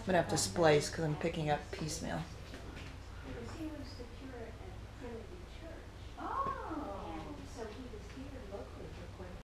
I'm gonna have to splice because I'm picking up piecemeal.